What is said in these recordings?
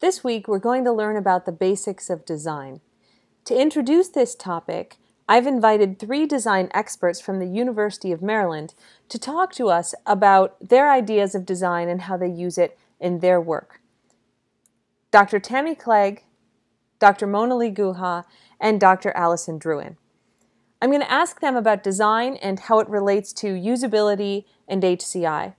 This week, we're going to learn about the basics of design. To introduce this topic, I've invited three design experts from the University of Maryland to talk to us about their ideas of design and how they use it in their work. Dr. Tammy Clegg, Dr. Mona Leigh Guha, and Dr. Allison Druin. I'm going to ask them about design and how it relates to usability and HCI.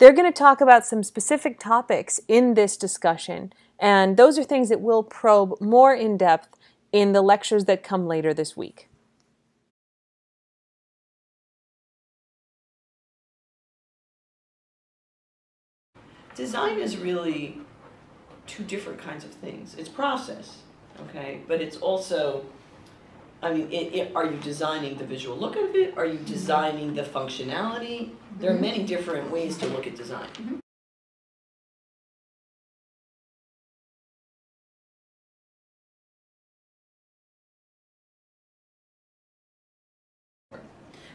They're going to talk about some specific topics in this discussion, and those are things that we'll probe more in depth in the lectures that come later this week. Design is really two different kinds of things. It's process, okay, but it's also I mean, it, it, are you designing the visual look of it? Are you mm-hmm. designing the functionality? There are mm-hmm. many different ways to look at design. Mm-hmm.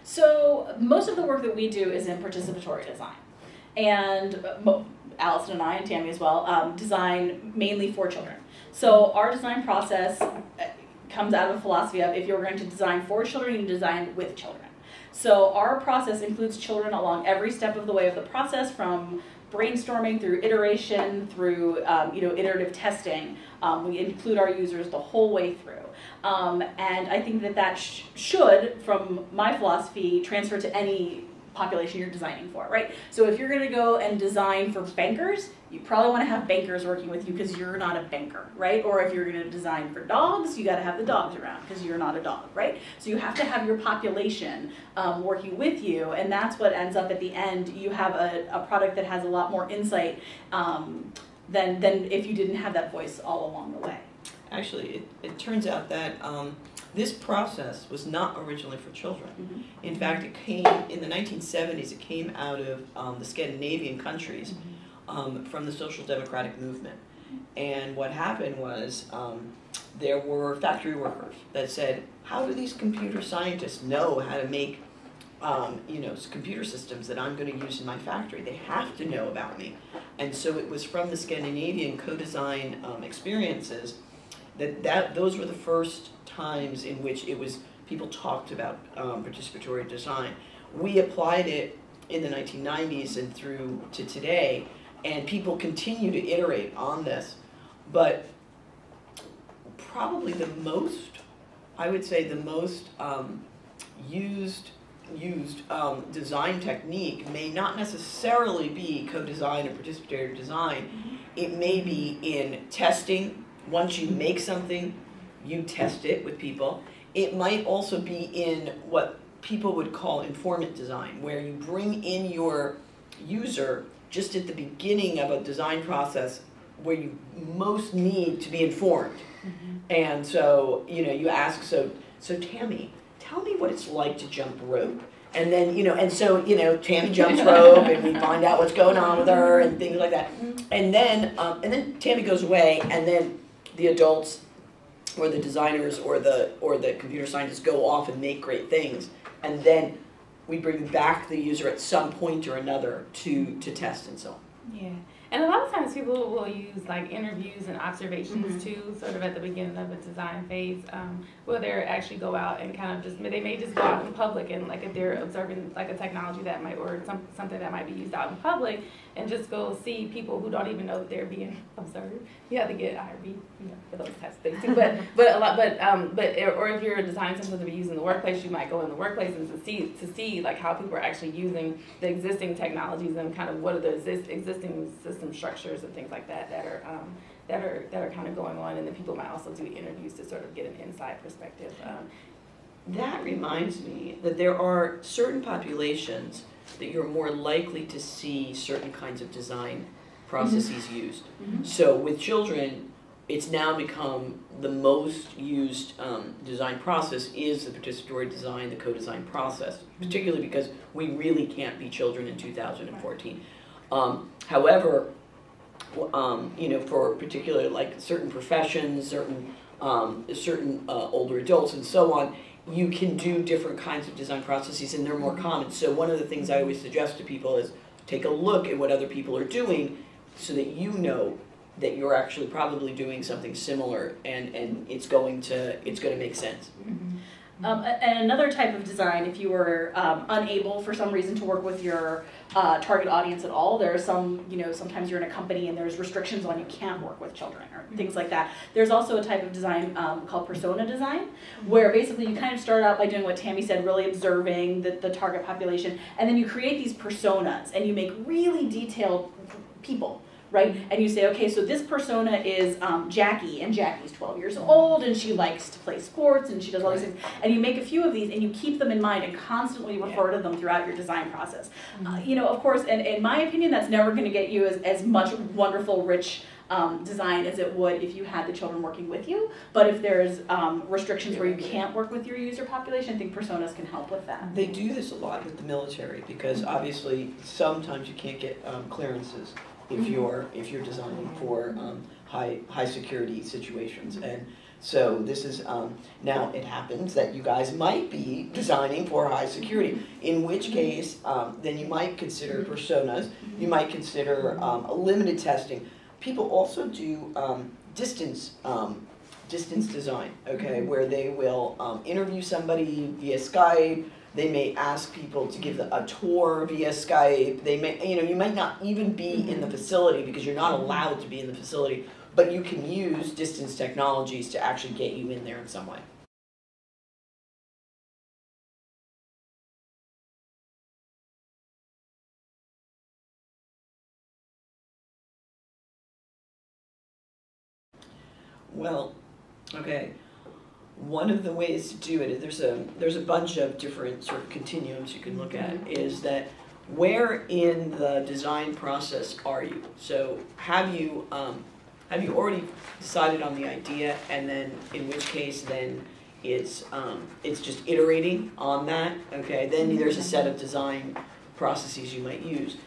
So most of the work that we do is in participatory design. And Allison and I, and Tammy as well, um, design mainly for children. So our design process comes out of a philosophy of if you're going to design for children, you design with children. So our process includes children along every step of the way of the process from brainstorming through iteration through um, you know iterative testing. Um, we include our users the whole way through. Um, and I think that that sh should, from my philosophy, transfer to any population you're designing for, right? So if you're going to go and design for bankers, you probably want to have bankers working with you because you're not a banker, right? Or if you're going to design for dogs, you got to have the dogs around because you're not a dog, right? So you have to have your population um, working with you, and that's what ends up at the end. You have a, a product that has a lot more insight um, than, than if you didn't have that voice all along the way. Actually, it, it turns out that um, this process was not originally for children. Mm -hmm. In fact, it came in the 1970s. It came out of um, the Scandinavian countries mm -hmm. um, from the social democratic movement. And what happened was um, there were factory workers that said, "How do these computer scientists know how to make, um, you know, computer systems that I'm going to use in my factory? They have to know about me." And so it was from the Scandinavian co-design um, experiences that, that those were the first times in which it was people talked about um, participatory design. We applied it in the 1990s and through to today, and people continue to iterate on this. But probably the most, I would say the most um, used used um, design technique may not necessarily be co-design or participatory design. Mm-hmm. It may be in testing. Once you make something, you test it with people. It might also be in what people would call informant design, where you bring in your user just at the beginning of a design process where you most need to be informed. Mm -hmm. And so, you know, you ask, so, so Tammy, tell me what it's like to jump rope. And then, you know, and so, you know, Tammy jumps rope and we find out what's going on with her and things like that. Mm-hmm. And then, um, and then Tammy goes away and then the adults or the designers or the or the computer scientists go off and make great things, and then we bring back the user at some point or another to to test and so on. Yeah. And a lot of times people will use like interviews and observations mm -hmm. too, sort of at the beginning of a design phase, um, where they actually go out and kind of just they may just go out in public and like if they're observing like a technology that might or some, something that might be used out in public, and just go see people who don't even know that they're being observed. You have to get IRB, you know, for those types of things too. But but a lot, but um, but or if you're designing something to be used in the workplace, you might go in the workplace and to see to see like how people are actually using the existing technologies and kind of what are the exist, existing system structures and things like that that are um, that are that are kind of going on, and then people might also do interviews to sort of get an inside perspective. Um, that reminds me that there are certain populations that you're more likely to see certain kinds of design processes mm -hmm. used. Mm -hmm. So with children, it's now become the most used um, design process is the participatory design, the co-design process, mm-hmm. particularly because we really can't be children in 2014. Um, however, um, you know, for particular like certain professions, certain um, certain uh, older adults, and so on, you can do different kinds of design processes, and they're more mm-hmm. common. So one of the things I always suggest to people is take a look at what other people are doing, so that you know that you're actually probably doing something similar and, and it's going to it's going to make sense. Um, and another type of design, if you were um, unable for some reason to work with your uh, target audience at all, there are some, you know, sometimes you're in a company and there's restrictions on you can't work with children or things like that. There's also a type of design um, called persona design, where basically you kind of start out by doing what Tammy said, really observing the, the target population, and then you create these personas and you make really detailed people right? And you say, okay, so this persona is um, Jackie, and Jackie's 12 years old, and she likes to play sports, and she does all these things. And you make a few of these, and you keep them in mind, and constantly refer to them throughout your design process. Uh, you know, of course, and in my opinion, that's never going to get you as, as much wonderful, rich. Um, design as it would if you had the children working with you, but if there's um, restrictions where you can't work with your user population, I think personas can help with that. They do this a lot with the military because obviously sometimes you can't get um, clearances if you're if you're designing for um, high high security situations. And so this is um, now it happens that you guys might be designing for high security in which case um, then you might consider personas you might consider um, a limited testing. People also do um, distance um, distance design okay where they will um, interview somebody via skype they may ask people to give a tour via Skype. They may, you know, you might not even be in the mm-hmm. facility because you're not allowed to be in the facility, but you can use distance technologies to actually get you in there in some way. Well, okay. One of the ways to do it, there's a there's a bunch of different sort of continuums you can look at, is that where in the design process are you? So have you um, have you already decided on the idea, and then in which case then it's um, it's just iterating on that. Okay, then there's a set of design processes you might use.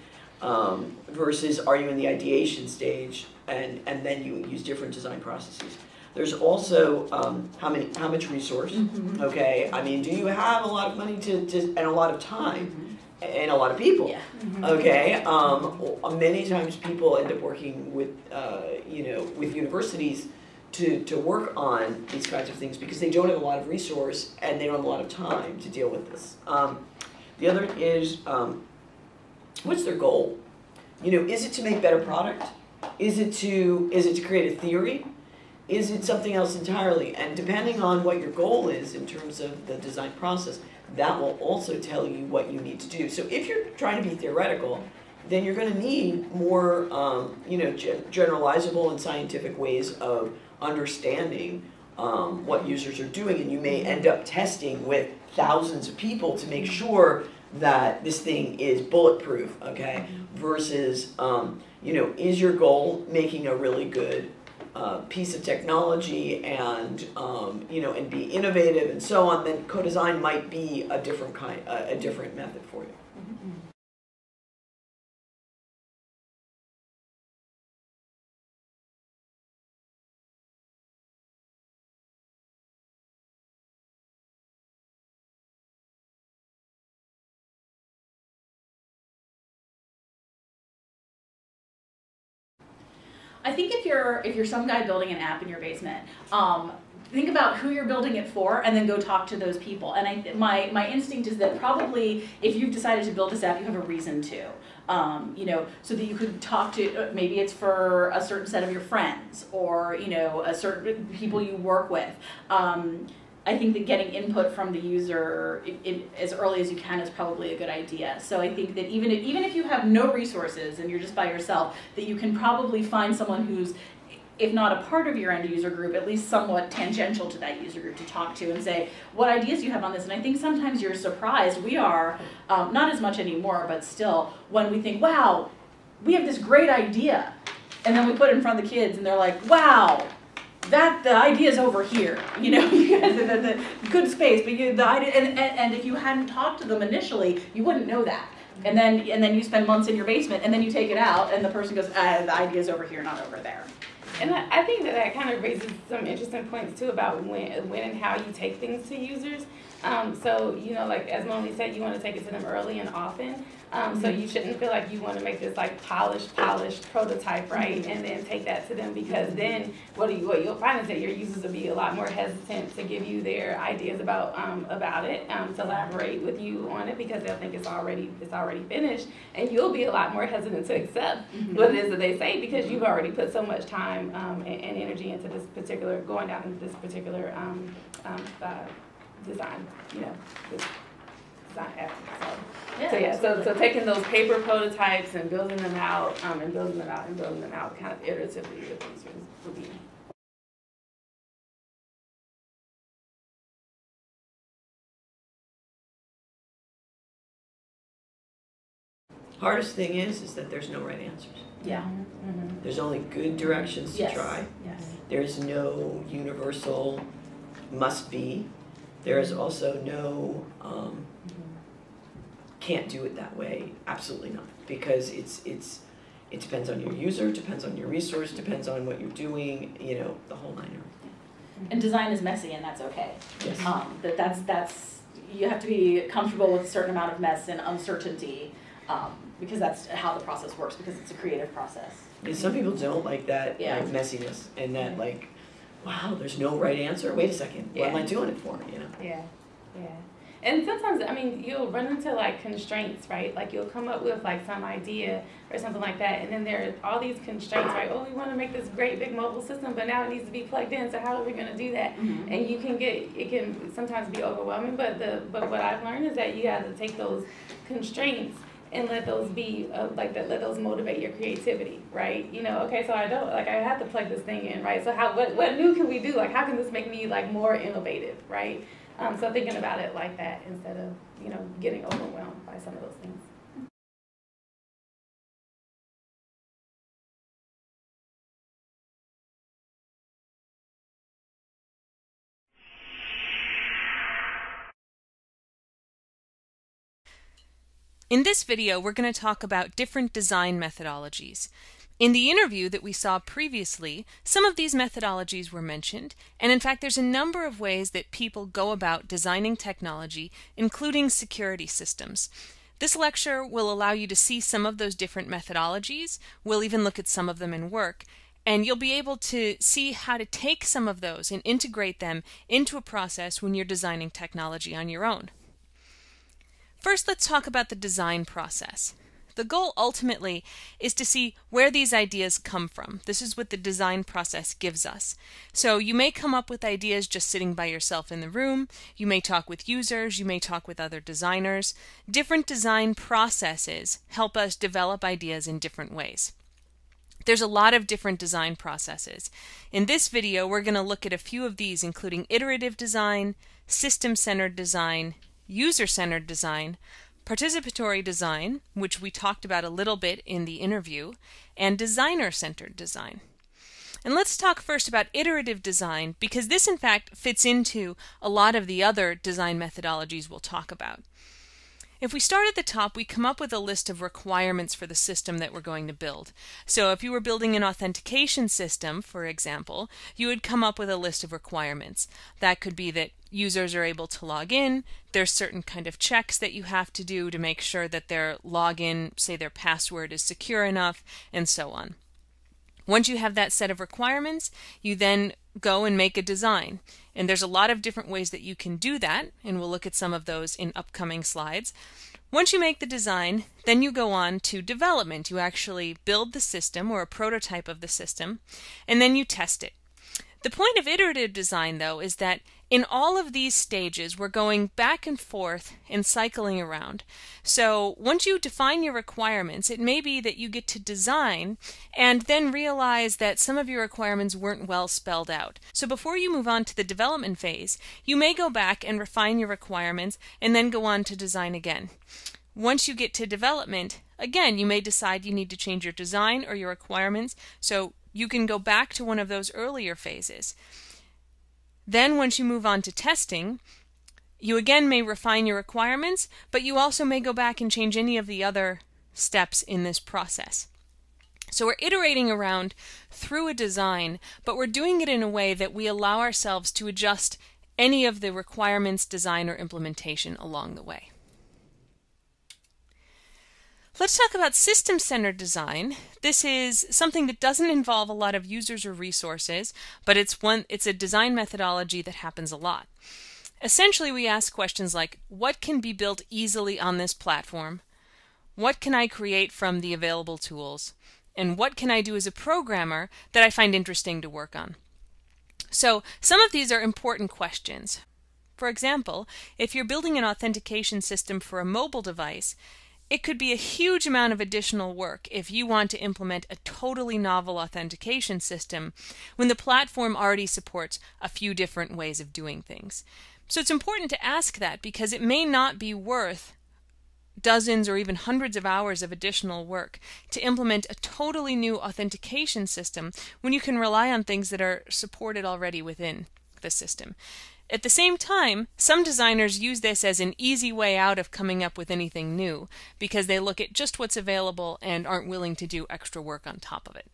Um, versus are you in the ideation stage and and then you use different design processes. There's also um, how many how much resource. Okay, I mean, do you have a lot of money to, to and a lot of time and a lot of people? Yeah. Okay, um, many times people end up working with, uh, you know, with universities to, to work on these kinds of things because they don't have a lot of resource and they don't have a lot of time to deal with this. Um, the other is, um, what's their goal? You know, is it to make better product? Is it to, is it to create a theory? Is it something else entirely? And depending on what your goal is in terms of the design process, that will also tell you what you need to do. So if you're trying to be theoretical, then you're going to need more, um, you know, gen- generalizable and scientific ways of understanding um, what users are doing, and you may end up testing with thousands of people to make sure that this thing is bulletproof. Okay, versus, um, you know, is your goal making a really good piece of technology and um, you know and be innovative and so on, then co-design might be a different kind, a, a different method for you. I think if you're if you're some guy building an app in your basement, um, think about who you're building it for, and then go talk to those people. And I, my my instinct is that probably if you've decided to build this app, you have a reason to. Um, you know, so that you could talk to uh, maybe it's for a certain set of your friends or you know a certain people you work with. Um, I think that getting input from the user as early as you can is probably a good idea. So I think that even if, even if you have no resources and you're just by yourself, that you can probably find someone who's, if not a part of your end user group, at least somewhat tangential to that user group to talk to and say, what ideas you have on this? And I think sometimes you're surprised. We are, um, not as much anymore, but still, when we think, wow, we have this great idea. And then we put it in front of the kids and they're like, wow, that the idea is over here. You know, you guys the, the good space, but you the idea and, and, and if you hadn't talked to them initially, you wouldn't know that. And then and then you spend months in your basement, and then you take it out, and the person goes, uh, the idea is over here, not over there. And I, I think that that kind of raises some interesting points too about when, when and how you take things to users. Um, so, you know, like as Moni said, you want to take it to them early and often. Um, so you shouldn't feel like you want to make this like polished, polished prototype, right? And then take that to them because then what, you, what you'll find is that your users will be a lot more hesitant to give you their ideas about um, about it, um, to elaborate with you on it because they'll think it's already it's already finished, and you'll be a lot more hesitant to accept what it is that they say because you've already put so much time um, and, and energy into this particular going down into this particular um, um, uh, design, you know, this design effort. So. So yeah, so, so taking those paper prototypes and building them out, um, and building them out and building them out kind of iteratively with these would be. Hardest thing is, is that there's no right answers. Yeah. Mm-hmm. There's only good directions to Yes. try. Yes. There's no universal must be. There is also no um, can't do it that way. Absolutely not, because it's it's it depends on your user, depends on your resource, depends on what you're doing. You know, the whole nine yards. And design is messy, and that's okay. Yes. Um, that that's that's you have to be comfortable with a certain amount of mess and uncertainty, um, because that's how the process works. Because it's a creative process. And some people don't like that Yeah. like messiness and that like, wow, there's no right answer. Wait a second, what am I doing it for? You know. Yeah, yeah. And sometimes, I mean, you'll run into like constraints, right? Like you'll come up with like some idea or something like that, and then there are all these constraints, right? Oh, we want to make this great big mobile system, but now it needs to be plugged in. So how are we going to do that? Mm-hmm. And you can get it can sometimes be overwhelming, but the but what I've learned is that you have to take those constraints and let those be uh, like that. Let those motivate your creativity, right? You know, okay, so I don't like I have to plug this thing in, right? So how what what new can we do? Like how can this make me like more innovative, right? Um, so thinking about it like that instead of you know getting overwhelmed by some of those things. In this video, we're going to talk about different design methodologies. In the interview that we saw previously, some of these methodologies were mentioned, and in fact, there's a number of ways that people go about designing technology, including security systems. This lecture will allow you to see some of those different methodologies. We'll even look at some of them in work, and you'll be able to see how to take some of those and integrate them into a process when you're designing technology on your own. First, let's talk about the design process. The goal ultimately is to see where these ideas come from. This is what the design process gives us. So you may come up with ideas just sitting by yourself in the room. You may talk with users. You may talk with other designers. Different design processes help us develop ideas in different ways. There's a lot of different design processes. In this video, we're going to look at a few of these, including iterative design, system-centered design, user-centered design, participatory design, which we talked about a little bit in the interview, and designer-centered design. And let's talk first about iterative design because this in fact fits into a lot of the other design methodologies we'll talk about. If we start at the top, we come up with a list of requirements for the system that we're going to build. So if you were building an authentication system, for example, you would come up with a list of requirements. That could be that users are able to log in, there's certain kind of checks that you have to do to make sure that their login, say their password is secure enough, and so on. Once you have that set of requirements, you then go and make a design. And there's a lot of different ways that you can do that, and we'll look at some of those in upcoming slides. Once you make the design, then you go on to development. You actually build the system or a prototype of the system, and then you test it. The point of iterative design, though, is that in all of these stages, we're going back and forth and cycling around. So once you define your requirements, it may be that you get to design and then realize that some of your requirements weren't well spelled out. So before you move on to the development phase, you may go back and refine your requirements and then go on to design again. Once you get to development, again, you may decide you need to change your design or your requirements. So you can go back to one of those earlier phases. Then, once you move on to testing, you again may refine your requirements, but you also may go back and change any of the other steps in this process. So we're iterating around through a design, but we're doing it in a way that we allow ourselves to adjust any of the requirements, design, or implementation along the way. Let's talk about system centered design. This is something that doesn't involve a lot of users or resources, but it's one it's a design methodology that happens a lot. Essentially, we ask questions like what can be built easily on this platform? What can I create from the available tools? And what can I do as a programmer that I find interesting to work on? So, some of these are important questions. For example, if you're building an authentication system for a mobile device, it could be a huge amount of additional work if you want to implement a totally novel authentication system when the platform already supports a few different ways of doing things. So it's important to ask that because it may not be worth dozens or even hundreds of hours of additional work to implement a totally new authentication system when you can rely on things that are supported already within the system. At the same time, some designers use this as an easy way out of coming up with anything new because they look at just what's available and aren't willing to do extra work on top of it.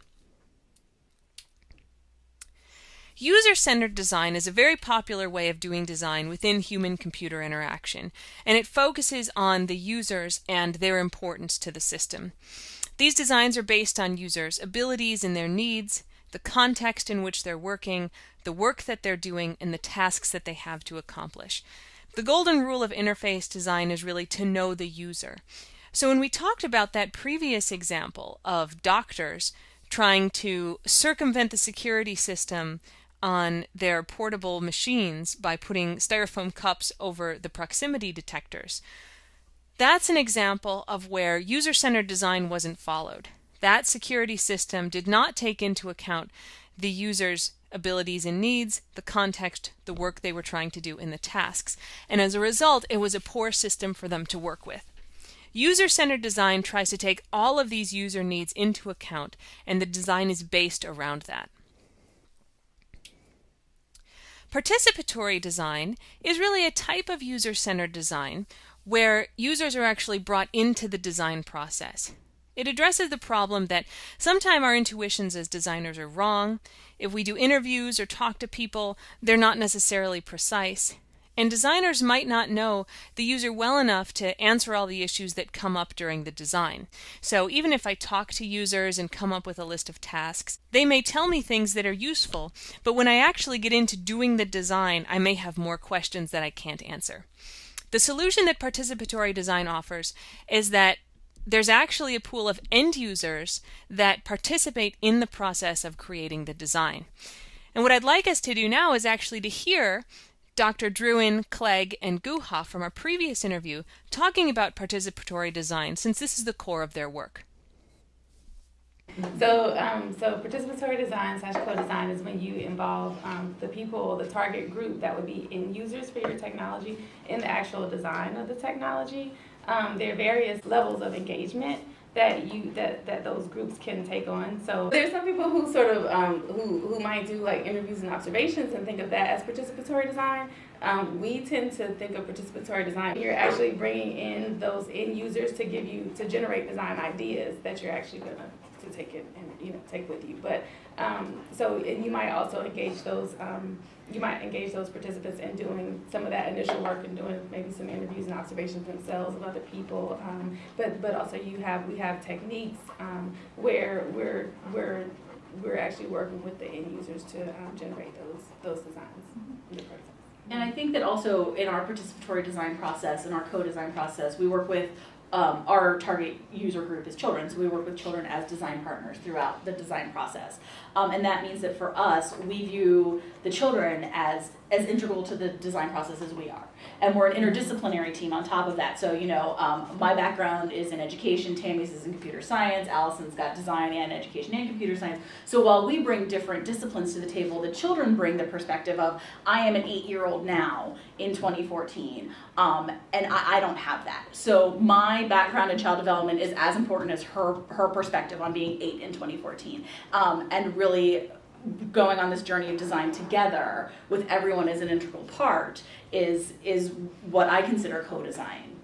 User centered design is a very popular way of doing design within human computer interaction, and it focuses on the users and their importance to the system. These designs are based on users' abilities and their needs, the context in which they're working, the work that they're doing, and the tasks that they have to accomplish. The golden rule of interface design is really to know the user. So when we talked about that previous example of doctors trying to circumvent the security system on their portable machines by putting styrofoam cups over the proximity detectors, that's an example of where user centered design wasn't followed. That security system did not take into account the user's abilities and needs, the context, the work they were trying to do in the tasks. And as a result, it was a poor system for them to work with. User centered design tries to take all of these user needs into account, and the design is based around that. Participatory design is really a type of user centered design where users are actually brought into the design process. It addresses the problem that sometimes our intuitions as designers are wrong. If we do interviews or talk to people, they're not necessarily precise. And designers might not know the user well enough to answer all the issues that come up during the design. So even if I talk to users and come up with a list of tasks, they may tell me things that are useful, but when I actually get into doing the design, I may have more questions that I can't answer. The solution that participatory design offers is that there's actually a pool of end users that participate in the process of creating the design. And what I'd like us to do now is actually to hear Dr. Druin, Clegg, and Guha from our previous interview talking about participatory design since this is the core of their work. So, um, so participatory design slash co-design is when you involve um, the people, the target group that would be end users for your technology in the actual design of the technology. Um, there are various levels of engagement that you that, that those groups can take on. So there's some people who sort of um, who who might do like interviews and observations and think of that as participatory design. Um, we tend to think of participatory design. You're actually bringing in those end users to give you to generate design ideas that you're actually gonna to take it and you know take with you. But um, so and you might also engage those um, you might engage those participants in doing some of that initial work and doing maybe some interviews and observations themselves of other people. Um, but but also you have we have techniques um, where we're we're we're actually working with the end users to um, generate those those designs in the process. And I think that also in our participatory design process, in our co-design process, we work with um, our target user group is children, so we work with children as design partners throughout the design process. Um, and that means that for us, we view the children as as integral to the design process as we are. And we're an interdisciplinary team on top of that. So, you know, um, my background is in education, Tammy's is in computer science, Allison's got design and education and computer science. So while we bring different disciplines to the table, the children bring the perspective of, I am an eight year old now in 2014, um, and I, I don't have that. So my background in child development is as important as her, her perspective on being eight in 2014. Um, and really going on this journey of design together with everyone as an integral part is is what I consider co-design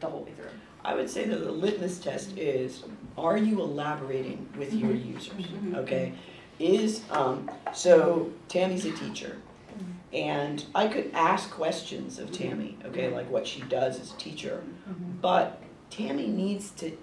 the whole way through. I would say that the litmus test is, are you elaborating with your Mm-hmm. users? Okay, is, um, so Tammy's a teacher. And I could ask questions of Tammy, okay, like what she does as a teacher. But Tammy needs to,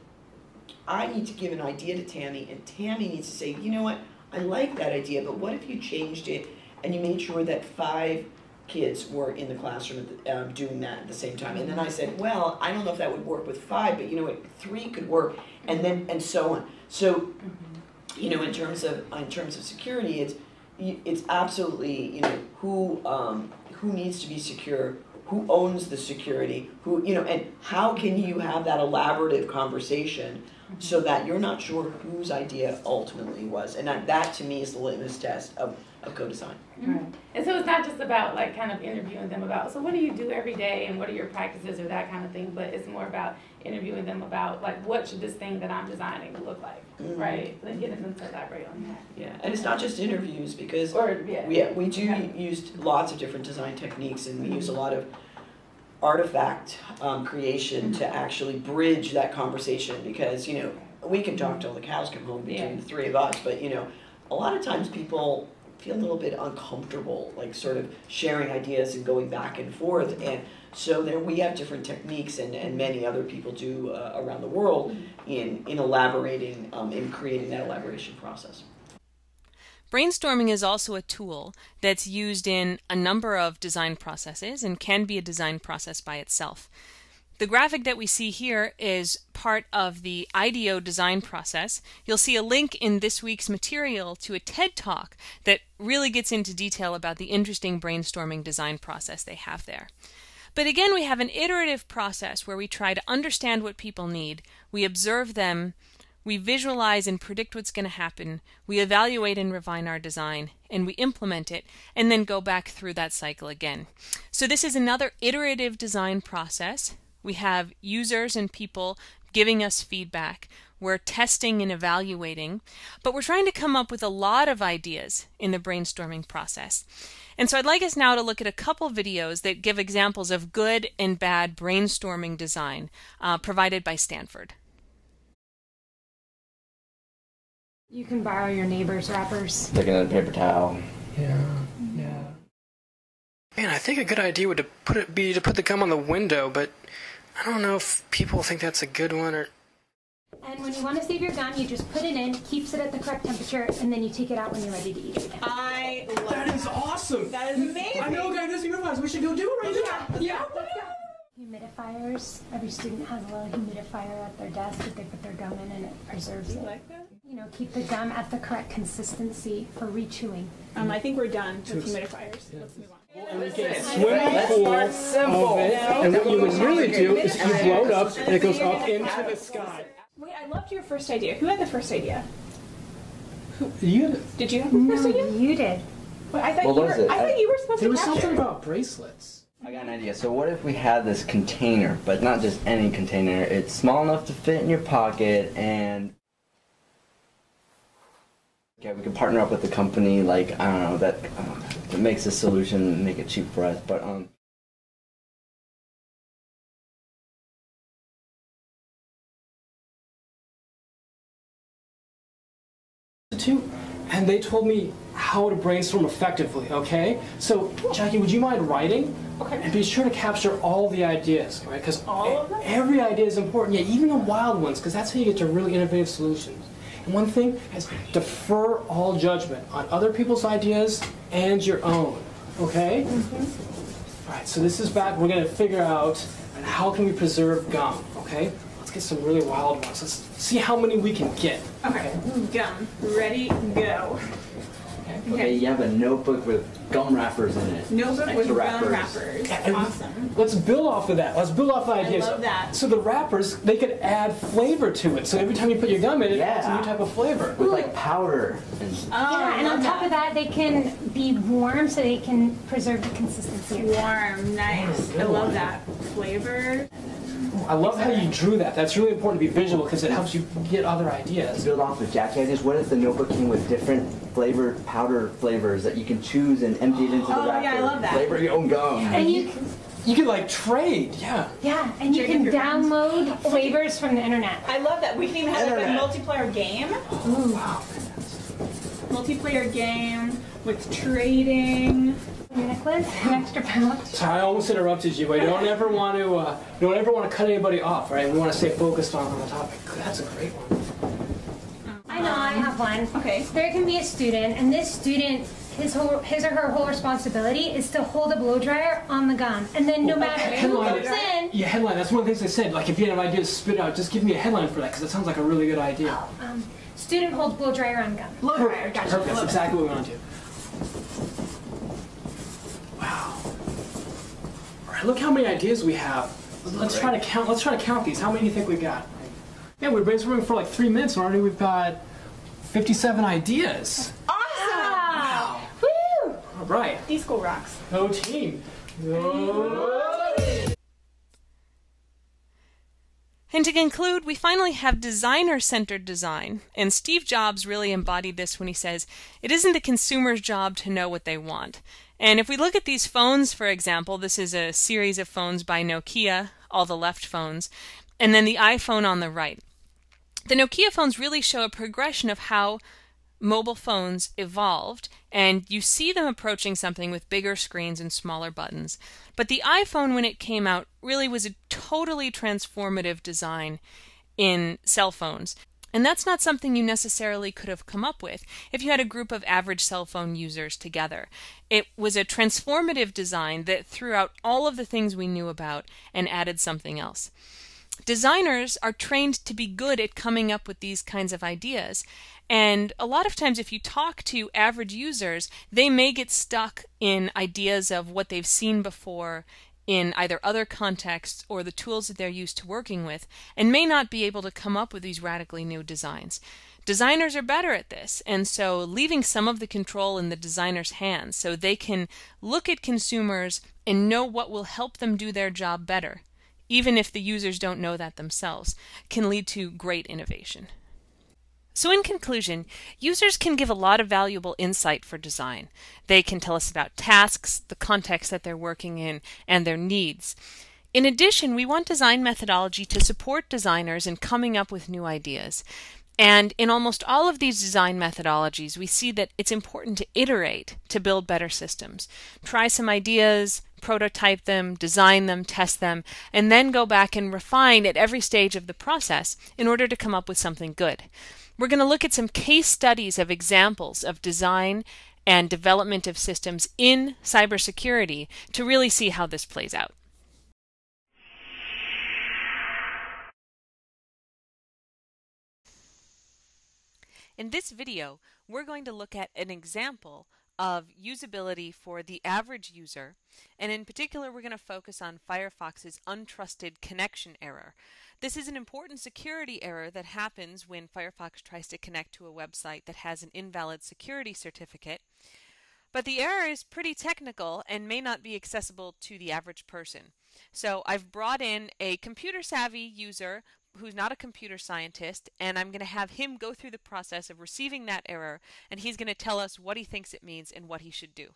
I need to give an idea to Tammy, and Tammy needs to say, you know what, I like that idea, but what if you changed it and you made sure that five kids were in the classroom the, um, doing that at the same time? And then I said, well, I don't know if that would work with five, but you know what, three could work, and then and so on. So, you know, in terms of in terms of security, it's it's absolutely you know who um, who needs to be secure, who owns the security, who you know, and how can you have that elaborative conversation so that you're not sure whose idea ultimately was, and that, that to me is the litmus test of, of co-design. Right. And so it's not just about like kind of interviewing them about, so what do you do every day and what are your practices or that kind of thing, but it's more about interviewing them about like what should this thing that I'm designing look like, Mhm. right? Then getting them to elaborate on that. Yeah, and it's not just interviews because Or, yeah. we we do Yeah. use lots of different design techniques, and we use a lot of artifact um, creation to actually bridge that conversation because you know we can talk till the cows come home between Yeah. the three of us, but you know a lot of times people feel a little bit uncomfortable, like sort of sharing ideas and going back and forth, and so there we have different techniques, and, and many other people do uh, around the world in in elaborating um, in creating that elaboration process. Brainstorming is also a tool that's used in a number of design processes and can be a design process by itself. The graphic that we see here is part of the IDEO design process. You'll see a link in this week's material to a TED Talk that really gets into detail about the interesting brainstorming design process they have there. But again, we have an iterative process where we try to understand what people need, we observe them, we visualize and predict what's going to happen, we evaluate and refine our design, and we implement it, and then go back through that cycle again. So, this is another iterative design process. We have users and people giving us feedback. We're testing and evaluating, but we're trying to come up with a lot of ideas in the brainstorming process. And so I'd like us now to look at a couple videos that give examples of good and bad brainstorming design uh, provided by Stanford. You can borrow your neighbor's wrappers. Looking at a paper towel. Yeah, mm-hmm. yeah. Man, I think a good idea would to put it be to put the gum on the window, but I don't know if people think that's a good one or. And when you want to save your gum, you just put it in, keeps it at the correct temperature, and then you take it out when you're ready to eat it. I love That is awesome. That is amazing. I know, guys. This is unifies. We should go do it right now. Yeah. Humidifiers. Every student has a little humidifier at their desk that they put their gum in, and it preserves it. Like that? You know, keep the gum at the correct consistency for rechewing. Um, I think we're done with humidifiers. Let's move on. And we get a swimming pool of it, and what you would really do is you blow it up, and it goes up into the sky. Wait, I loved your first idea. Who had the first idea? You, Did you have the first No, idea? you did. Wait, I thought What you was were. it? I thought you were supposed there to was capture. something about bracelets. I got an idea. So what if we had this container, but not just any container? It's small enough to fit in your pocket, and okay, we could partner up with a company like I don't know that um, that makes a solution and make it cheap for us. But um, Institute, and they told me how to brainstorm effectively. Okay, so Jackie, would you mind writing? Okay. And be sure to capture all the ideas, right? Because All of them? every idea is important. Yeah, even the wild ones, because that's how you get to really innovative solutions. And one thing is defer all judgment on other people's ideas and your own. Okay. Mm-hmm. All right. So this is back. We're gonna figure out how can we preserve gum. Okay. Let's get some really wild ones. Let's see how many we can get. Okay, gum. Ready, go. Okay, you have a notebook with gum wrappers in it. Notebook with Extra gum wrappers. And Awesome. Let's build off of that. Let's build off the ideas. love that. So the wrappers, they could add flavor to it. So every time you put your gum in, it adds a new type of flavor. With like powder and Oh, yeah, and on love top of that, they can be warm so they can preserve the consistency. Warm, nice. Oh, I love that flavor. I love how you drew that. That's really important to be visual because it helps you get other ideas. build off of Jackie ideas. What if the notebook came with different flavored powder flavors that you can choose and empty it into the Oh, wrapper? yeah, I love that. Flavor your own gum. And you can, You could like trade, yeah. Yeah, and you Trade can with your friends. download oh, flavors from the internet. I love that. We can even have like a multiplayer game. Wow. Multiplayer game with trading. Your necklace, an extra pouch. So I almost interrupted you, but I don't ever want to. Uh, don't ever want to cut anybody off, right? We want to stay focused on, on the topic. That's a great one. I know, I have one. Okay. There can be a student, and this student, his whole, his or her whole responsibility is to hold a blow dryer on the gun, and then no matter who comes in, Yeah, headline. That's one of the things they said. Like, if you have an idea to spit out, just give me a headline for that, because that sounds like a really good idea. um, student holds blow dryer on gun. Blow dryer. Gotcha. Perfect. That's exactly what we want to do. Look how many ideas we have. Let's try to count. Let's try to count these. How many do you think we've got? Yeah, we're brainstorming for like three minutes, and already we've got 57 ideas. Awesome. Woo! All right. D school rocks. Go team. Go. And to conclude, we finally have designer centered design. And Steve Jobs really embodied this when he says, It isn't the consumer's job to know what they want. And if we look at these phones, for example, this is a series of phones by Nokia, all the left phones, and then the iPhone on the right. The Nokia phones really show a progression of how mobile phones evolved, and you see them approaching something with bigger screens and smaller buttons. But the iPhone, when it came out, really was a totally transformative design in cell phones. And that's not something you necessarily could have come up with if you had a group of average cell phone users together. It was a transformative design that threw out all of the things we knew about and added something else. Designers are trained to be good at coming up with these kinds of ideas. And a lot of times, if you talk to average users, they may get stuck in ideas of what they've seen before in either other contexts or the tools that they're used to working with, and may not be able to come up with these radically new designs. Designers are better at this, and so leaving some of the control in the designer's hands so they can look at consumers and know what will help them do their job better even if the users don't know that themselves, can lead to great innovation. So, in conclusion, users can give a lot of valuable insight for design. They can tell us about tasks, the context that they're working in, and their needs. In addition, we want design methodology to support designers in coming up with new ideas. And in almost all of these design methodologies, we see that it's important to iterate to build better systems. Try some ideas, prototype them, design them, test them, and then go back and refine at every stage of the process in order to come up with something good. We're going to look at some case studies of examples of design and development of systems in cybersecurity to really see how this plays out. In this video, we're going to look at an example of usability for the average user, and in particular, we're going to focus on Firefox's untrusted connection error. This is an important security error that happens when Firefox tries to connect to a website that has an invalid security certificate. But the error is pretty technical and may not be accessible to the average person. So I've brought in a computer savvy user who's not a computer scientist, and I'm going to have him go through the process of receiving that error, and he's going to tell us what he thinks it means and what he should do.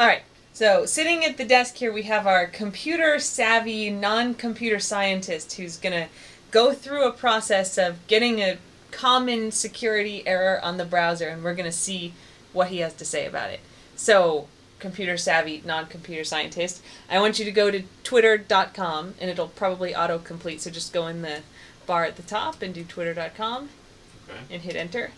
All right. So, sitting at the desk here, we have our computer savvy, non computer scientist who's going to go through a process of getting a common security error on the browser, and we're going to see what he has to say about it. So, computer savvy, non computer scientist, I want you to go to twitter.com, and it'll probably auto complete. So, just go in the bar at the top and do twitter.com Okay. and hit enter.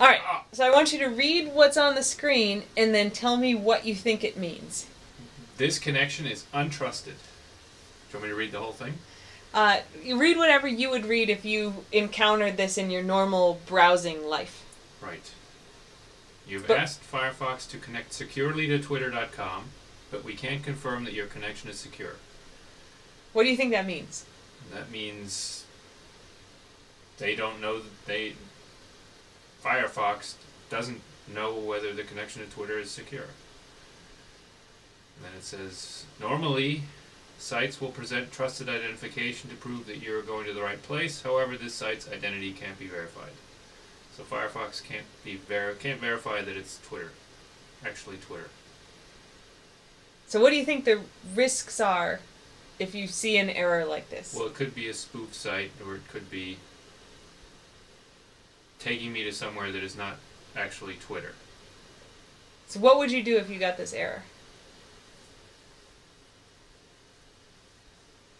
All right. So I want you to read what's on the screen and then tell me what you think it means. This connection is untrusted. Do you want me to read the whole thing? Uh, you read whatever you would read if you encountered this in your normal browsing life. Right. You've But- asked Firefox to connect securely to twitter.com, but we can't confirm that your connection is secure. What do you think that means? That means they don't know that they Firefox doesn't know whether the connection to Twitter is secure. And then it says normally sites will present trusted identification to prove that you're going to the right place. However, this site's identity can't be verified. So Firefox can't be ver- can't verify that it's Twitter. Actually Twitter. So, what do you think the risks are if you see an error like this? Well, it could be a spoof site, or it could be taking me to somewhere that is not actually Twitter. So, what would you do if you got this error?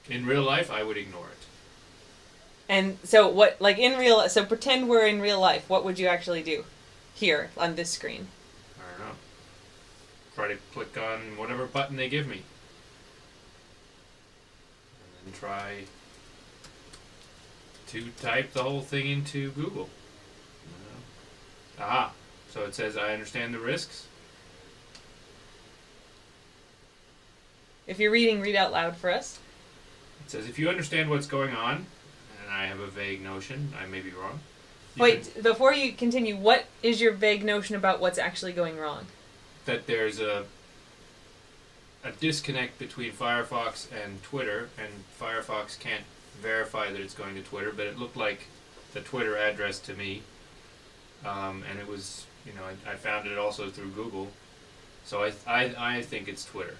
In real life, I would ignore it. And so, what, like in real, so pretend we're in real life. What would you actually do here on this screen? I don't know. Try to click on whatever button they give me. And then try to type the whole thing into Google. Aha. So it says, I understand the risks. If you're reading, read out loud for us. It says, if you understand what's going on, and I have a vague notion, I may be wrong. Wait, before you continue, what is your vague notion about what's actually going wrong? that there's a a disconnect between Firefox and Twitter, and Firefox can't verify that it's going to Twitter, but it looked like the Twitter address to me, um, and it was, you know, I, I found it also through Google, so I, I, I think it's Twitter.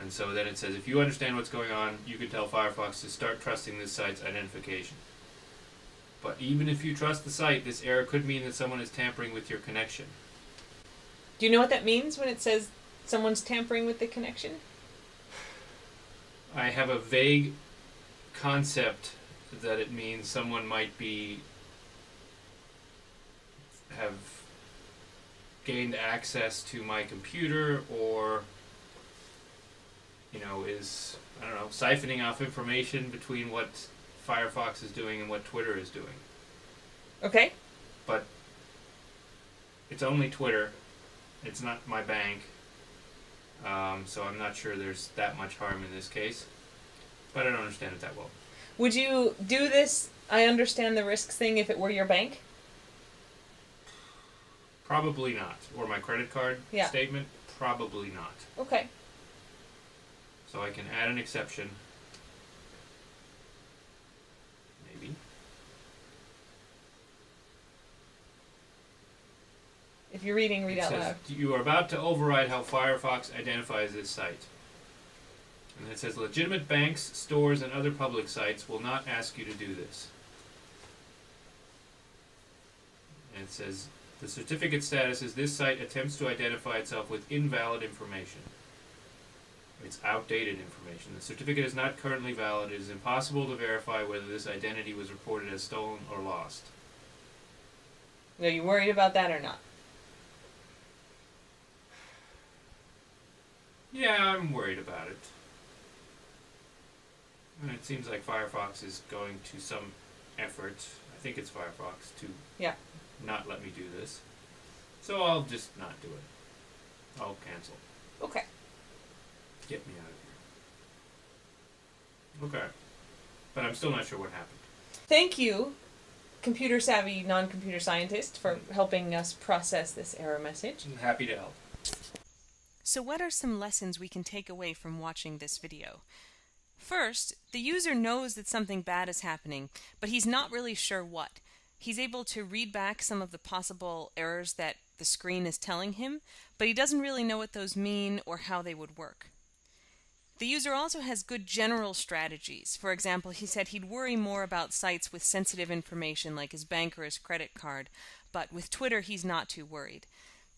And so then it says, if you understand what's going on, you can tell Firefox to start trusting this site's identification. But even if you trust the site, this error could mean that someone is tampering with your connection. Do you know what that means when it says someone's tampering with the connection? I have a vague concept that it means someone might be have gained access to my computer or you know is I don't know siphoning off information between what Firefox is doing and what Twitter is doing. Okay. But it's only Twitter. It's not my bank. Um, so I'm not sure there's that much harm in this case. But I don't understand it that well. Would you do this? I understand the risks thing if it were your bank. Probably not. Or my credit card Yeah. statement? Probably not. Okay. So I can add an exception. Maybe. If you're reading, read it out says, loud. You are about to override how Firefox identifies this site. And it says legitimate banks, stores, and other public sites will not ask you to do this. And it says the certificate status is this site attempts to identify itself with invalid information. It's outdated information. The certificate is not currently valid. It is impossible to verify whether this identity was reported as stolen or lost. Are you worried about that or not? Yeah, I'm worried about it. And it seems like Firefox is going to some effort, I think it's Firefox, to Yeah. Not let me do this. So I'll just not do it. I'll cancel. Okay. Get me out of here. Okay. But I'm still not sure what happened. Thank you, computer savvy non computer scientist, for mm-hmm. helping us process this error message. I'm happy to help. So, what are some lessons we can take away from watching this video? First, the user knows that something bad is happening, but he's not really sure what. He's able to read back some of the possible errors that the screen is telling him, but he doesn't really know what those mean or how they would work. The user also has good general strategies. For example, he said he'd worry more about sites with sensitive information like his bank or his credit card, but with Twitter he's not too worried.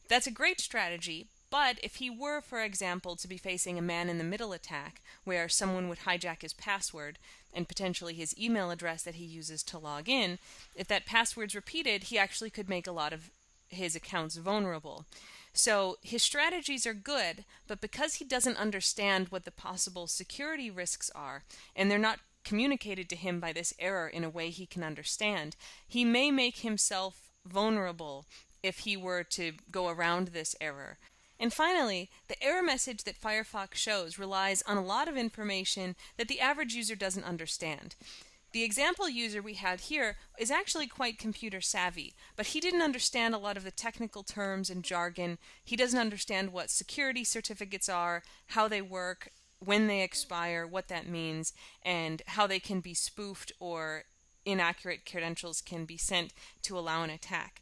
That's a great strategy, but if he were, for example, to be facing a man in the middle attack, where someone would hijack his password and potentially his email address that he uses to log in, if that password's repeated, he actually could make a lot of his accounts vulnerable. So his strategies are good, but because he doesn't understand what the possible security risks are, and they're not communicated to him by this error in a way he can understand, he may make himself vulnerable if he were to go around this error. And finally, the error message that Firefox shows relies on a lot of information that the average user doesn't understand. The example user we had here is actually quite computer savvy, but he didn't understand a lot of the technical terms and jargon. He doesn't understand what security certificates are, how they work, when they expire, what that means, and how they can be spoofed or inaccurate credentials can be sent to allow an attack.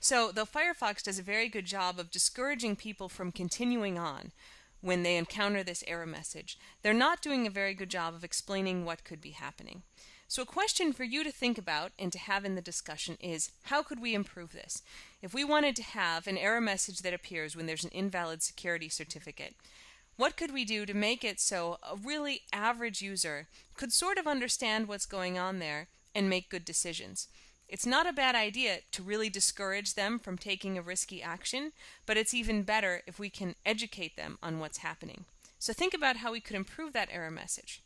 So, though Firefox does a very good job of discouraging people from continuing on when they encounter this error message, they're not doing a very good job of explaining what could be happening. So, a question for you to think about and to have in the discussion is how could we improve this? If we wanted to have an error message that appears when there's an invalid security certificate, what could we do to make it so a really average user could sort of understand what's going on there and make good decisions? It's not a bad idea to really discourage them from taking a risky action, but it's even better if we can educate them on what's happening. So think about how we could improve that error message.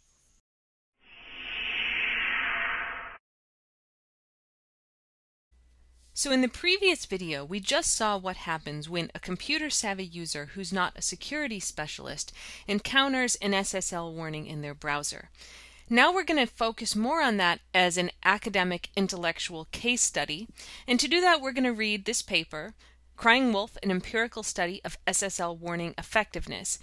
So in the previous video, we just saw what happens when a computer-savvy user who's not a security specialist encounters an SSL warning in their browser. Now we're going to focus more on that as an academic intellectual case study. And to do that, we're going to read this paper, Crying Wolf, an empirical study of SSL warning effectiveness.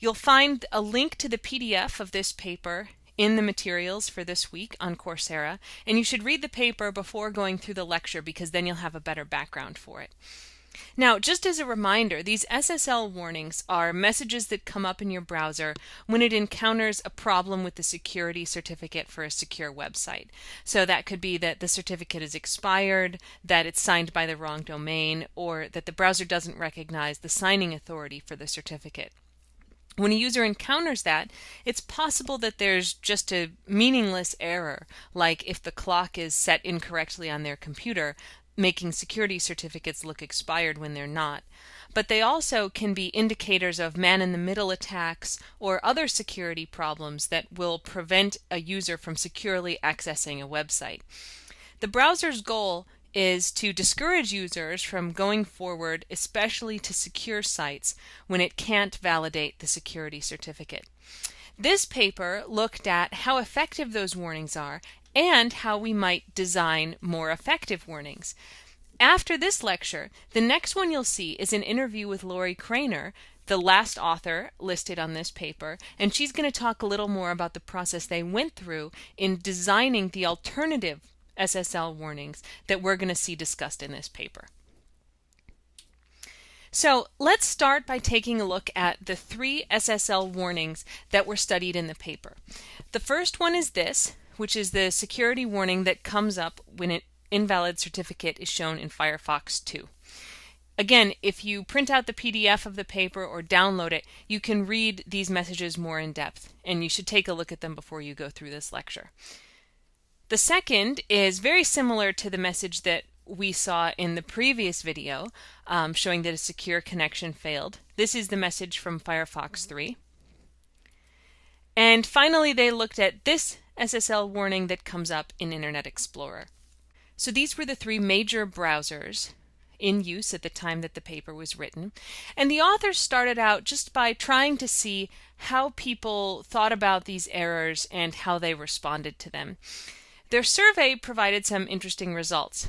You'll find a link to the PDF of this paper in the materials for this week on Coursera, and you should read the paper before going through the lecture because then you'll have a better background for it. Now, just as a reminder, these SSL warnings are messages that come up in your browser when it encounters a problem with the security certificate for a secure website. So that could be that the certificate is expired, that it's signed by the wrong domain, or that the browser doesn't recognize the signing authority for the certificate. When a user encounters that, it's possible that there's just a meaningless error, like if the clock is set incorrectly on their computer, making security certificates look expired when they're not. But they also can be indicators of man in the middle attacks or other security problems that will prevent a user from securely accessing a website. The browser's goal is to discourage users from going forward, especially to secure sites, when it can't validate the security certificate. This paper looked at how effective those warnings are and how we might design more effective warnings. After this lecture, the next one you'll see is an interview with Lorrie Cranor, the last author listed on this paper, and she's going to talk a little more about the process they went through in designing the alternative SSL warnings that we're going to see discussed in this paper. So let's start by taking a look at the three SSL warnings that were studied in the paper. The first one is this, which is the security warning that comes up when an invalid certificate is shown in Firefox 2. Again, if you print out the PDF of the paper or download it, you can read these messages more in depth, and you should take a look at them before you go through this lecture. The second is very similar to the message that we saw in the previous video, um, showing that a secure connection failed. This is the message from Firefox 3. And finally, they looked at this SSL warning that comes up in Internet Explorer. So these were the three major browsers in use at the time that the paper was written. And the authors started out just by trying to see how people thought about these errors and how they responded to them. Their survey provided some interesting results.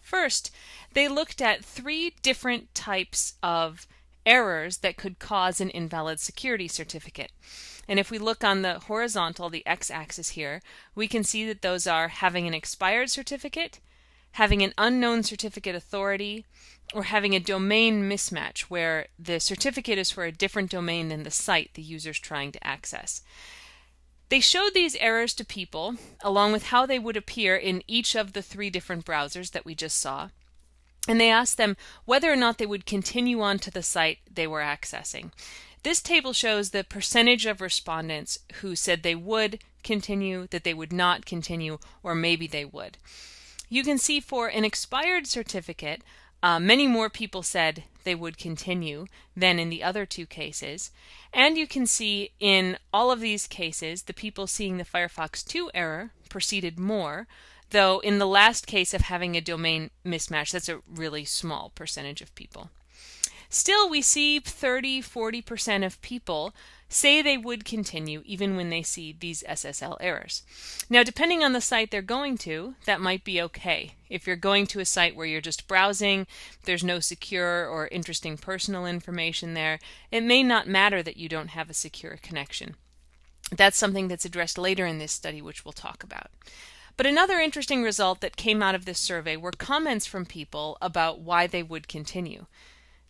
First, they looked at three different types of errors that could cause an invalid security certificate. And if we look on the horizontal, the x-axis here, we can see that those are having an expired certificate, having an unknown certificate authority, or having a domain mismatch where the certificate is for a different domain than the site the user is trying to access. They showed these errors to people, along with how they would appear in each of the three different browsers that we just saw. And they asked them whether or not they would continue on to the site they were accessing. This table shows the percentage of respondents who said they would continue, that they would not continue, or maybe they would. You can see for an expired certificate, uh, many more people said they would continue than in the other two cases. And you can see in all of these cases, the people seeing the Firefox 2 error proceeded more, though in the last case of having a domain mismatch, that's a really small percentage of people. Still, we see 30 40% of people say they would continue even when they see these SSL errors. Now, depending on the site they're going to, that might be okay. If you're going to a site where you're just browsing, there's no secure or interesting personal information there, it may not matter that you don't have a secure connection. That's something that's addressed later in this study, which we'll talk about. But another interesting result that came out of this survey were comments from people about why they would continue.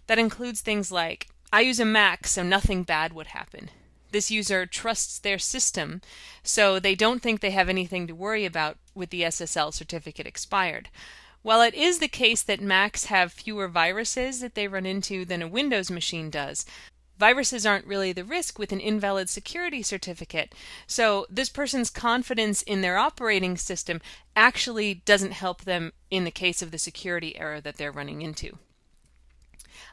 That includes things like I use a Mac, so nothing bad would happen. This user trusts their system, so they don't think they have anything to worry about with the SSL certificate expired. While it is the case that Macs have fewer viruses that they run into than a Windows machine does, viruses aren't really the risk with an invalid security certificate. So this person's confidence in their operating system actually doesn't help them in the case of the security error that they're running into.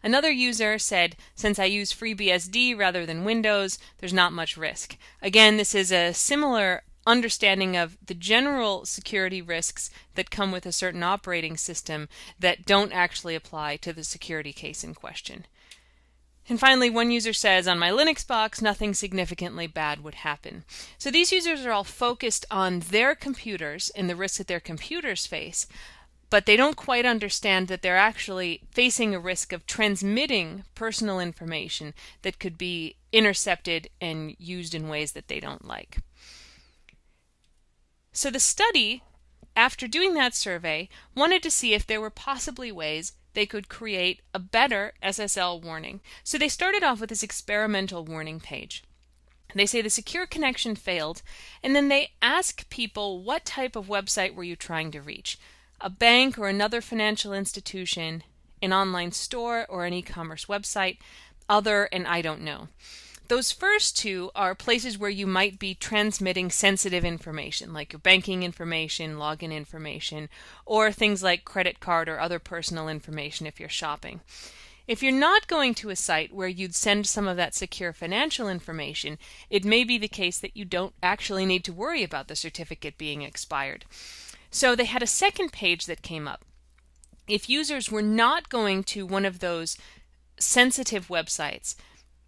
Another user said, since I use FreeBSD rather than Windows, there's not much risk. Again, this is a similar understanding of the general security risks that come with a certain operating system that don't actually apply to the security case in question. And finally, one user says, on my Linux box, nothing significantly bad would happen. So these users are all focused on their computers and the risks that their computers face, but they don't quite understand that they're actually facing a risk of transmitting personal information that could be intercepted and used in ways that they don't like. So the study, after doing that survey, wanted to see if there were possibly ways they could create a better SSL warning. So they started off with this experimental warning page. They say the secure connection failed, and then they ask people what type of website were you trying to reach? A bank or another financial institution, an online store or an e commerce website, other, and I don't know. Those first two are places where you might be transmitting sensitive information, like your banking information, login information, or things like credit card or other personal information if you're shopping. If you're not going to a site where you'd send some of that secure financial information, it may be the case that you don't actually need to worry about the certificate being expired. So they had a second page that came up. If users were not going to one of those sensitive websites,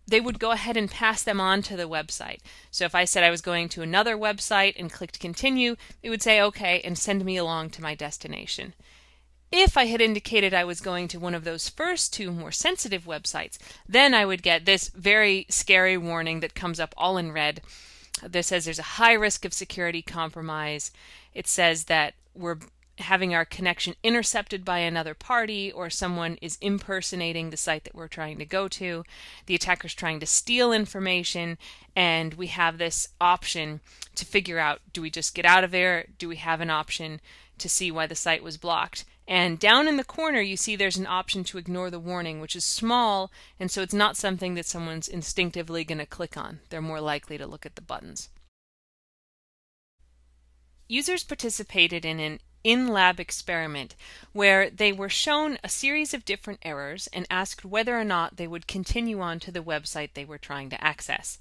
they would go ahead and pass them on to the website. So if I said I was going to another website and clicked continue, it would say okay and send me along to my destination. If I had indicated I was going to one of those first two more sensitive websites, then I would get this very scary warning that comes up all in red. That says there's a high risk of security compromise. It says that we're having our connection intercepted by another party or someone is impersonating the site that we're trying to go to. The attacker's trying to steal information, and we have this option to figure out do we just get out of there? Do we have an option to see why the site was blocked? And down in the corner, you see there's an option to ignore the warning, which is small, and so it's not something that someone's instinctively going to click on. They're more likely to look at the buttons. Users participated in an in lab experiment where they were shown a series of different errors and asked whether or not they would continue on to the website they were trying to access.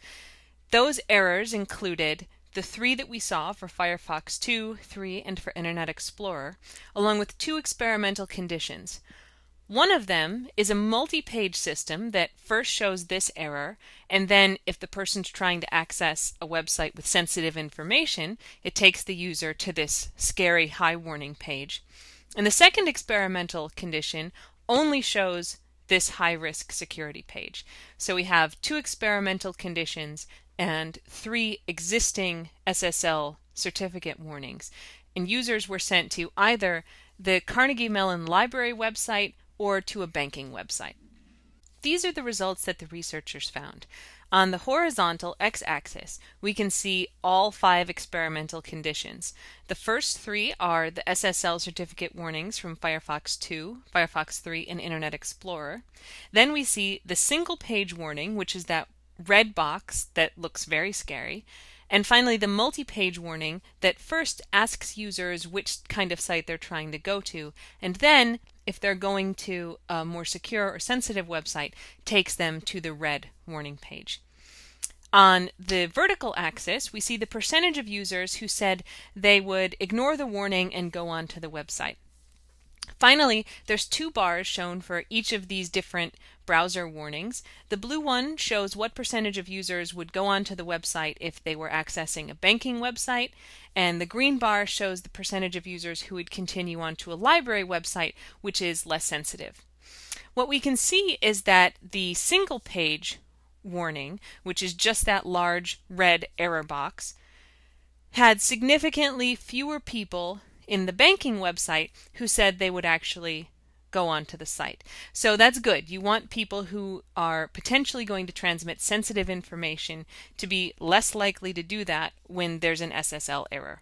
Those errors included the three that we saw for Firefox 2, 3, and for Internet Explorer, along with two experimental conditions. One of them is a multi-page system that first shows this error, and then if the person's trying to access a website with sensitive information, it takes the user to this scary high warning page. And the second experimental condition only shows this high risk security page. So we have two experimental conditions and three existing SSL certificate warnings. And users were sent to either the Carnegie Mellon Library website or to a banking website. These are the results that the researchers found. On the horizontal x-axis, we can see all five experimental conditions. The first three are the SSL certificate warnings from Firefox 2, Firefox 3, and Internet Explorer. Then we see the single page warning, which is that red box that looks very scary. And finally, the multi-page warning that first asks users which kind of site they're trying to go to, and then if they're going to a more secure or sensitive website, takes them to the red warning page. On the vertical axis, we see the percentage of users who said they would ignore the warning and go on to the website. Finally, there's two bars shown for each of these different browser warnings. The blue one shows what percentage of users would go onto the website if they were accessing a banking website, and the green bar shows the percentage of users who would continue on to a library website, which is less sensitive. What we can see is that the single page warning, which is just that large red error box, had significantly fewer people in the banking website who said they would actually go onto the site. So that's good. You want people who are potentially going to transmit sensitive information to be less likely to do that when there's an SSL error.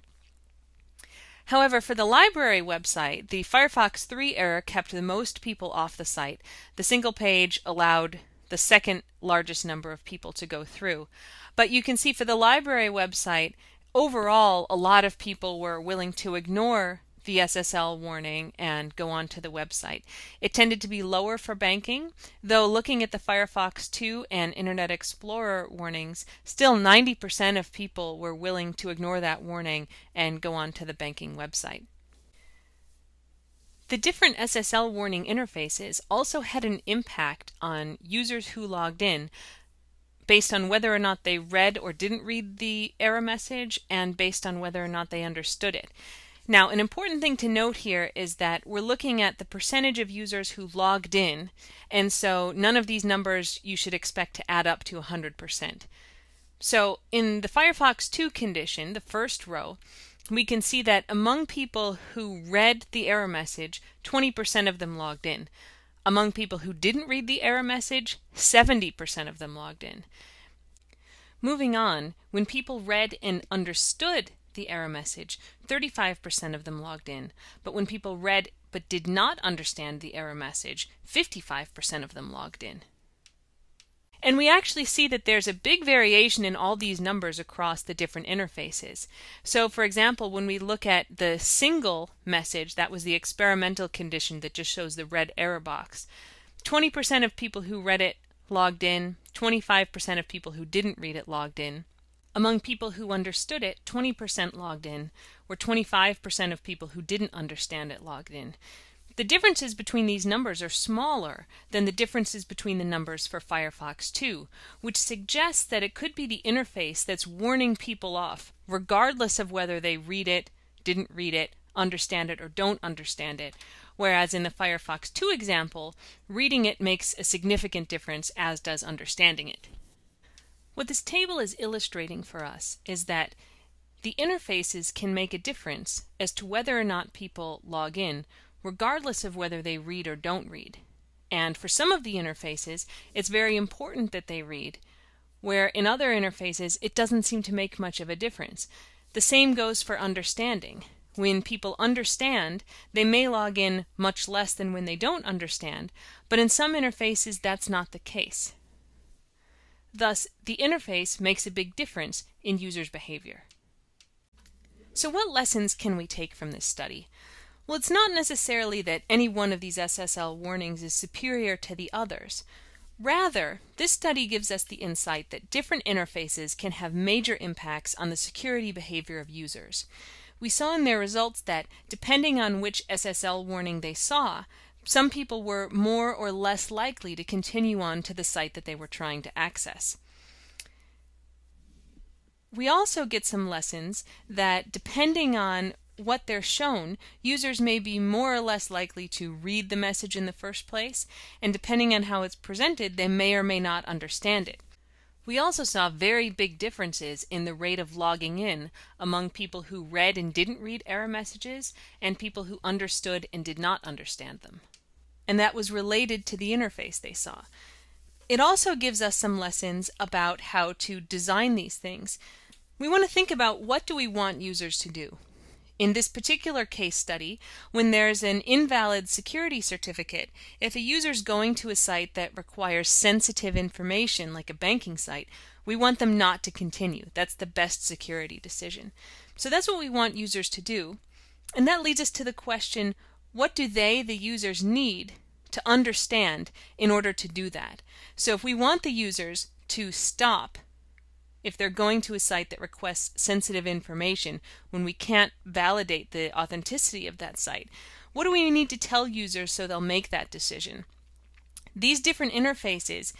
However, for the library website, the Firefox 3 error kept the most people off the site. The single page allowed the second largest number of people to go through. But you can see for the library website, overall, a lot of people were willing to ignore the SSL warning and go on to the website. It tended to be lower for banking, though looking at the Firefox 2 and Internet Explorer warnings, still 90% of people were willing to ignore that warning and go on to the banking website. The different SSL warning interfaces also had an impact on users who logged in based on whether or not they read or didn't read the error message and based on whether or not they understood it. Now, an important thing to note here is that we're looking at the percentage of users who logged in, and so none of these numbers you should expect to add up to 100%. So in the Firefox 2 condition, the first row, we can see that among people who read the error message, 20% of them logged in. Among people who didn't read the error message, 70% of them logged in. Moving on, when people read and understood the error message, 35% of them logged in. But when people read but did not understand the error message, 55% of them logged in. And we actually see that there's a big variation in all these numbers across the different interfaces. So, for example, when we look at the single message, that was the experimental condition that just shows the red error box, 20% of people who read it logged in, 25% of people who didn't read it logged in. Among people who understood it, 20% logged in, where 25% of people who didn't understand it logged in. The differences between these numbers are smaller than the differences between the numbers for Firefox 2, which suggests that it could be the interface that's warning people off, regardless of whether they read it, didn't read it, understand it, or don't understand it. Whereas in the Firefox 2 example, reading it makes a significant difference, as does understanding it. What this table is illustrating for us is that the interfaces can make a difference as to whether or not people log in regardless of whether they read or don't read. And for some of the interfaces, it's very important that they read, where in other interfaces it doesn't seem to make much of a difference. The same goes for understanding. When people understand, they may log in much less than when they don't understand, but in some interfaces that's not the case. Thus, the interface makes a big difference in users' behavior. So what lessons can we take from this study? Well, it's not necessarily that any one of these SSL warnings is superior to the others. Rather, this study gives us the insight that different interfaces can have major impacts on the security behavior of users. We saw in their results that, depending on which SSL warning they saw, some people were more or less likely to continue on to the site that they were trying to access. We also get some lessons that depending on what they're shown, users may be more or less likely to read the message in the first place, and depending on how it's presented, they may or may not understand it. We also saw very big differences in the rate of logging in among people who read and didn't read error messages and people who understood and did not understand them. And that was related to the interface they saw. It also gives us some lessons about how to design these things. We want to think about what do we want users to do? In this particular case study, when there's an invalid security certificate, if a user's going to a site that requires sensitive information like a banking site, we want them not to continue. That's the best security decision. So that's what we want users to do. And that leads us to the question, what do they, the users, need to understand in order to do that? So if we want the users to stop if they're going to a site that requests sensitive information when we can't validate the authenticity of that site? What do we need to tell users so they'll make that decision? These different interfaces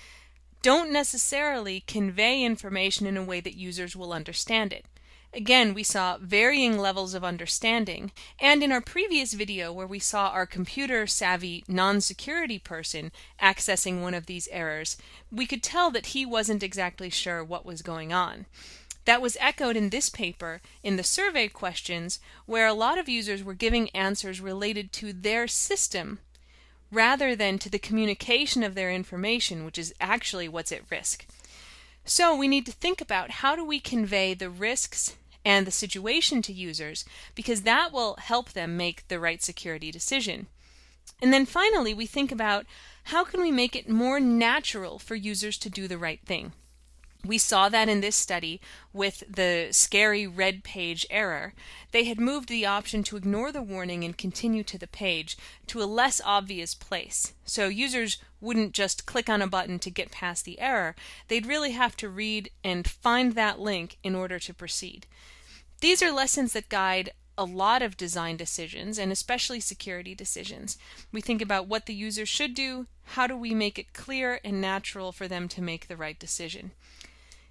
don't necessarily convey information in a way that users will understand it. Again, we saw varying levels of understanding, and in our previous video where we saw our computer savvy non-security person accessing one of these errors, we could tell that he wasn't exactly sure what was going on. That was echoed in this paper in the survey questions, where a lot of users were giving answers related to their system rather than to the communication of their information, which is actually what's at risk. So we need to think about how do we convey the risks and the situation to users because that will help them make the right security decision. And then finally, we think about how can we make it more natural for users to do the right thing. We saw that in this study with the scary red page error. They had moved the option to ignore the warning and continue to the page to a less obvious place. So users wouldn't just click on a button to get past the error, they'd really have to read and find that link in order to proceed. These are lessons that guide a lot of design decisions and especially security decisions. We think about what the user should do, how do we make it clear and natural for them to make the right decision.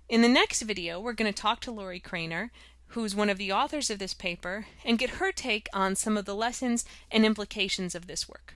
In the next video, we're going to talk to Lorrie Cranor, who's one of the authors of this paper, and get her take on some of the lessons and implications of this work.